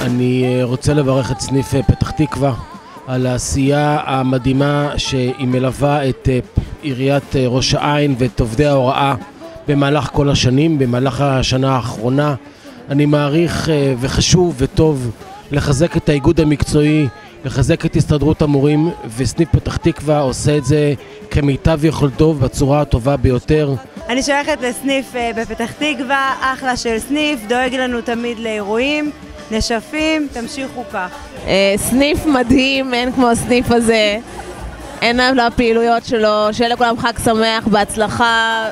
אני אה, רוצה לברך את סניף אה, פתח תקווה על העשייה המדהימה שהיא מלווה את אה, עיריית ראש העין ואת עובדי ההוראה במהלך כל השנים, במהלך השנה האחרונה. אני מעריך וחשוב וטוב לחזק את האיגוד המקצועי לחזק את הסתדרות המורים, וסניף פתח תקווה עושה את זה כמיטב יכולתו בצורה הטובה ביותר. אני שייכת לסניף אה, בפתח תקווה, אחלה של סניף, דואג לנו תמיד לאירועים, נשפים, תמשיכו כך. אה, סניף מדהים, אין כמו הסניף הזה. אין להם לפעילויות שלו, שיהיה לכולם חג שמח, בהצלחה.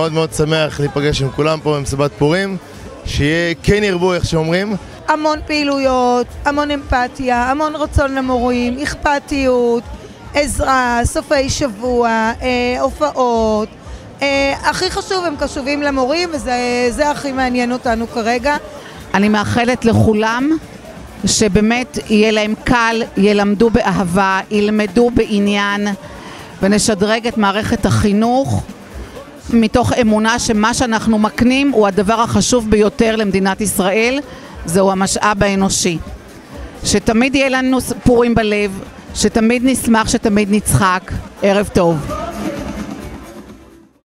מאוד מאוד שמח להיפגש עם כולם פה במסיבת פורים, שיהיה כן ירבו איך שאומרים. המון פעילויות, המון אמפתיה, המון רצון למורים, אכפתיות, עזרה, סופי שבוע, אה, הופעות. אה, הכי חשוב, הם קשובים למורים, וזה הכי מעניין אותנו כרגע. אני מאחלת לכולם שבאמת יהיה להם קל, ילמדו באהבה, ילמדו בעניין ונשדרג את מערכת החינוך מתוך אמונה שמה שאנחנו מקנים הוא הדבר החשוב ביותר למדינת ישראל, זהו המשאב האנושי. שתמיד יהיה לנו פורים בלב, שתמיד נשמח, שתמיד נצחק. ערב טוב.